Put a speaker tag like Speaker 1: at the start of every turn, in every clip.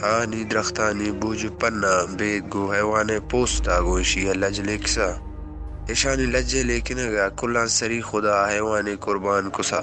Speaker 1: Hani drahtani buju panna bed go hayvane posta goşi laj leksa. Eşani lajje lekine ga kullan seri khuda hayvane kurban kusa.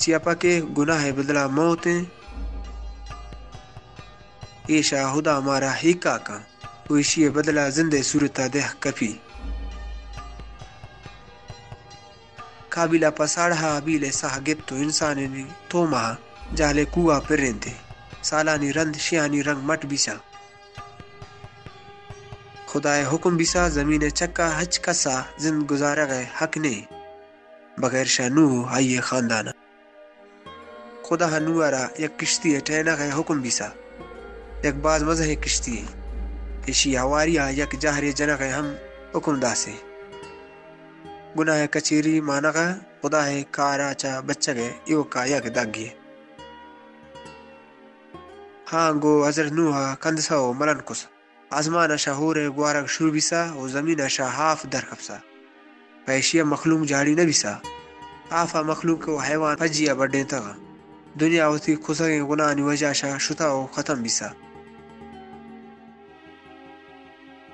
Speaker 1: सियापा के गुनाह बदला मौत एशा हुदा मारा हिका का उशिए बदला जिंदे सूरता देह कफी काबिला पसाड़ा अबीले साह तो इंसान ने तोमा जाले कुआ पर रेंदे सालानी रंद शियानी रंग मट बिसा खुदाए हुक्म बिसा ज़मीन चक्का हच कसा जिंद गुजारा गए हक ने बगैर शानू आइए खानदाना खुदा नुआरा एक किश्ती है टहना गए हुक्म बिसा एक बाज मजह किश्ती है इशी हवारिया यक जहरे जनक है हम हुकुम दासे गुनाह कचेरी मानक खुदा है कारा चा बच्चा गए यो का यक दागिए हाँ गो हज़रत नूहा कंदसा ओ मलन कुस आजमान अशा हो रहे ग्वारक शुरू बिसा और ज़मीन अशा हाफ़ दर खपसा पैशिया मखलूम झाड़ी न बिसा आफा मखलूक को हैवान फजिया बड़े तक dünyadaki kusakin günahını vecaşa şuta o katam bisa.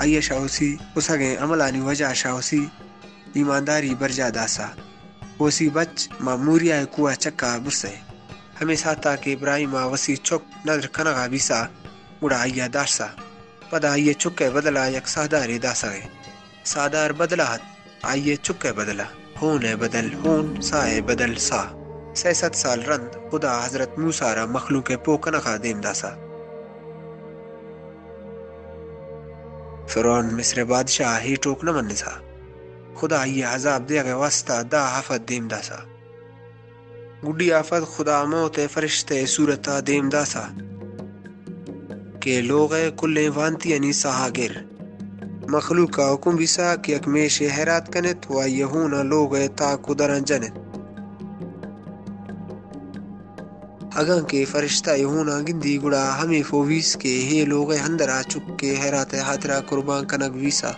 Speaker 1: आइया शाहसी उसगे अमलानी वजह शाहसी ईमानदारी बरजा दासा वसी बच मामूरिया कुआ चक्का बुरसे हमेशा ताकि इब्राहिम वसी चुक नज़र कनगा बिसा उड़ा आइया दासा पदा आइये चुके बदला यक सादारे दासा सादार बदला आइये चुके बदला होन है बदल होन सा है बदल सा सैसत साल रंद खुदा हज़रत मूसारा मखलू के पो कनखा फिरौन मिस्र बादशाह ही टोक न मन था खुदा ये अजाब दे गए वास्ता दा हफत देम दासा गुड्डी आफत खुदा मौत फरिश्ते सूरत देमदा सा के लोग कुल्ले वांती यानी सहागिर। मखलूक का हुक्म बिसा कि अकमेश हैरात कनत हुआ यहूना लोग ता कुदर जनत अगं के फरिश्ता यहूना गिंदी गुड़ा, हमें फोवीस के। हे लोग हंदरा चुक के, हैरात हाथरा कुर्बान कनक वीसा।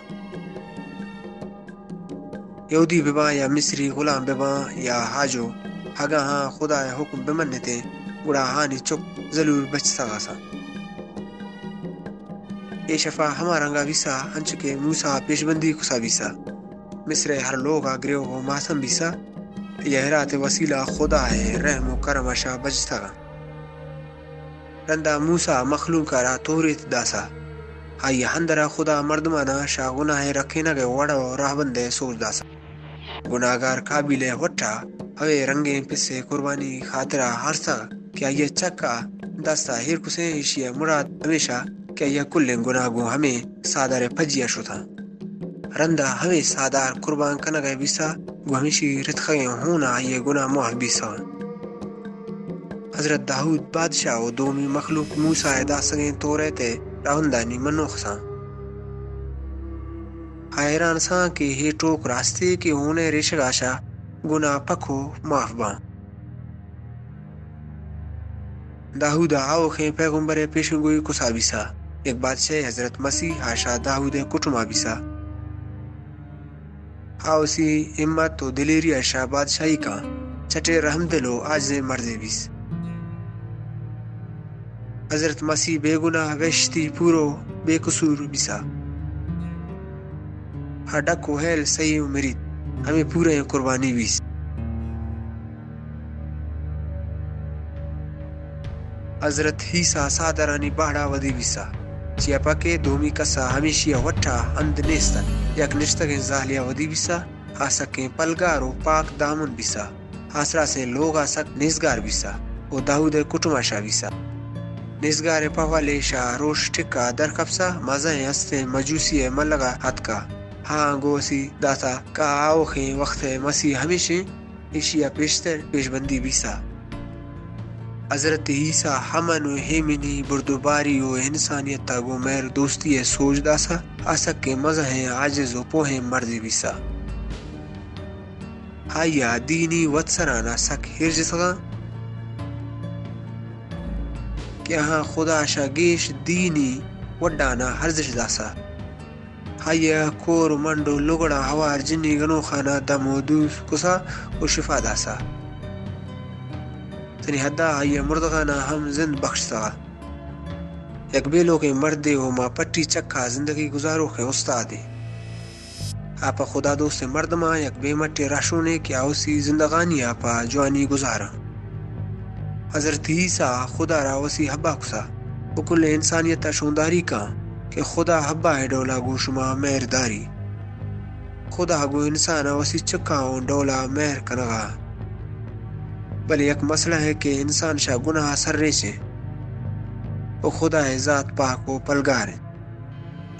Speaker 1: यहूदी बिबा या मिस्री गुलाम बिबा या हाजो, हगा हाँ खुदा हुक्म बिमन्नते बुढ़ा हानि चुप ज़रूर बच सका सा। ये शफा हमारा रंगा विसा हंच के मूसा, पेशबंदी कुसा विसा। मिस्र हर लोग ग्रेव हो मासम विसा। यह रात वसीला खुदा है रहम करम अशा बजता रंदा मूसा मखलूक करा तोहरीत दासा हाई हंदरा खुदा मर्दमाना शाह गुनाह रखे न गए वड़ा राहबंदे सोच दासा गुनागार काबिल वट्टा हवे रंगे पिसे कुर्बानी खातरा हरसा क्या ये चक्का दस्ता हिर कुसे इशिया मुराद हमेशा क्या यह कुल्ले गुनागो हमें सादार फजिया शुथा रंदा हवे सादार कुर्बान कना गए बिसा गुहमिशी रितखे होना ये गुना मोह बिसा हज़रत दाऊद बादशाह दोमी मखलूक मूसा अदा सगे तो रहते राहुंदानी मनोख सा हैरान सा कि हे टोक रास्ते के होने रेशगाशा गुना पखो माफबा दाऊद आओ खे पैगंबर पेशगोई कुसाबिसा एक बादशाह हज़रत मसीह आशा दाऊद कुटुमा बिसा आओसी हिम्मत तो दिलेरी आशा बादशाही का। चटे रहम दिलो आज मर्दे बिस। हज़रत मसीह बेगुना वेश्ती पूरो, बेकसूर बिसा। हडक हेल सही उमरीत हमें पूरे कुर्बानी बीस। हज़रत हीसा सादरानी बाड़ा वदी विसा चियापा के दोमी कसा हमेशिया वट्ठा अंद नेस्ता यक निश्ता के जालिया वदी विसा आसके पलगारो पाक दामन बिसा आसरा से लोग आसक निस्गार पवाले शाह रोश टिक्का दर कप्सा मज़ा हस्ते मजूसी मलगा हाथ का हाँ गोसी दाता का आओ खे वक्त मसी हमेशा एशिया पेशतर पेशबंदी बिसा हजरत ईसा हमन हेमिनी बुरदुबारी ओ इंसानियत गो मेर दोस्ती है सोच दासा असक के मजा है आजिज पोहे मर्जी बिसा हाया दीनी वत्सराना सक हिरज सगा क्या हाँ खुदा शागेश दीनी वड्डाना हर्जिश दासा हाया कोर मंडो लुगड़ा हवार जिन्नी गनो खाना दमोदूस कुसा और शिफा दासा तनी हद्दा ये मुर्दगाना हम जिंद बख्शता एक बेलो के मर्दे हो माँ पट्टी चक्का जिंदगी गुजारो के उस्तादे आपा खुदा दोस्त मर्द माँ एक बेमट्टे राशो ने क्या उसी जिंदगानी आपा जवानी गुजारा हजरत ईसा खुदा रा वसी हब्बा कुसा कुल इंसानियत शोंदारी का कि खुदा हब्बा है डोला गोशुमा मेहरदारी खुदा गो इंसान वसी चक्का डोला मेहर कनगा बल एक मसला है कि इंसान शाह गुनाह सर्रे से। वो खुदा है ज़ात पाक वो पलगार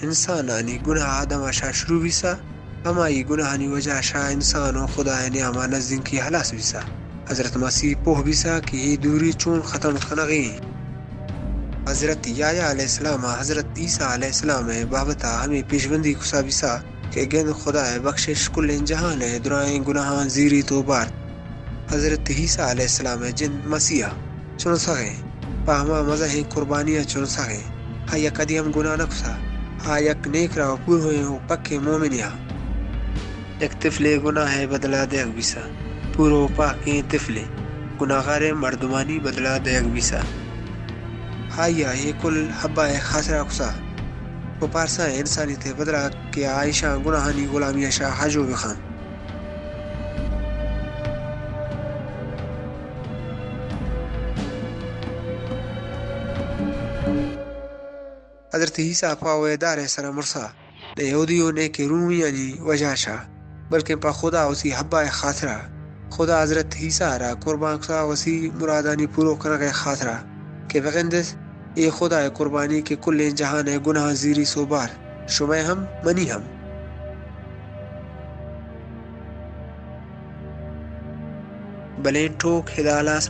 Speaker 1: इंसान आनी गुनाह आदम शाह शुरू भी सा हमारी गुनाह वजह शाह इंसान और खुदा है नियामा नज़दीक की हलास भी सा। हज़रत मसीह पोह भी सा कि ये दूरी चून ख़त्म खन गई। हज़रत याया अलैहिस्सलाम, हज़रत ईसा बाबता हमें पेशबंदी कुसा भी सा कि गेंद खुदा है बख्शिश कुल जहान है, दुराएँ गुनाह जीरी तो बार। हज़रत ईसा अलैहिस्सलाम जिन मसीहा चुन सके पाहमा मज़ा है कुर्बानियाँ चुन सके हाँ या कदी हम गुनाह न खुसा हाँ यक नेक रहो पूर हुए हो पक्के मोमिन या एक तिफले गुनाह है बदला देग बिसा पूरो पाके तिफले गुनाहगारे मर्दमानी बदला देग बिसा हाँ या कुल हब्बा है खासरा खुसा वो पारसा इंसानी थे बदला के आयशा गुनाहानी गुलामी शाह हजो बखान हजरत ईसा पावेदार सर मुरसा ने यहूदियों ने के रूमियानी वजह शाह बल्कि पा खुदा उसी हब्बा खातरा खुदा हजरत ईसा रा कुर्बान सा वसी मुरादानी पूरो कर गए खातरा के बगंदस ये खुदा है कुर्बानी के कुल जहान है गुनाह जीरी सोबार शुमे हम मनी हम भले ठोक हिदालास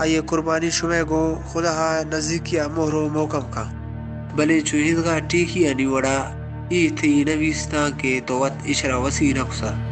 Speaker 1: आइए कुर्बानी शुमे गो, खुदा नजदीकिया मोहरो मौकम का। भले चुहिदगा टीकिया निवड़ा ई थी नवीस्ता के तोवत इशरा वसी नक्सा।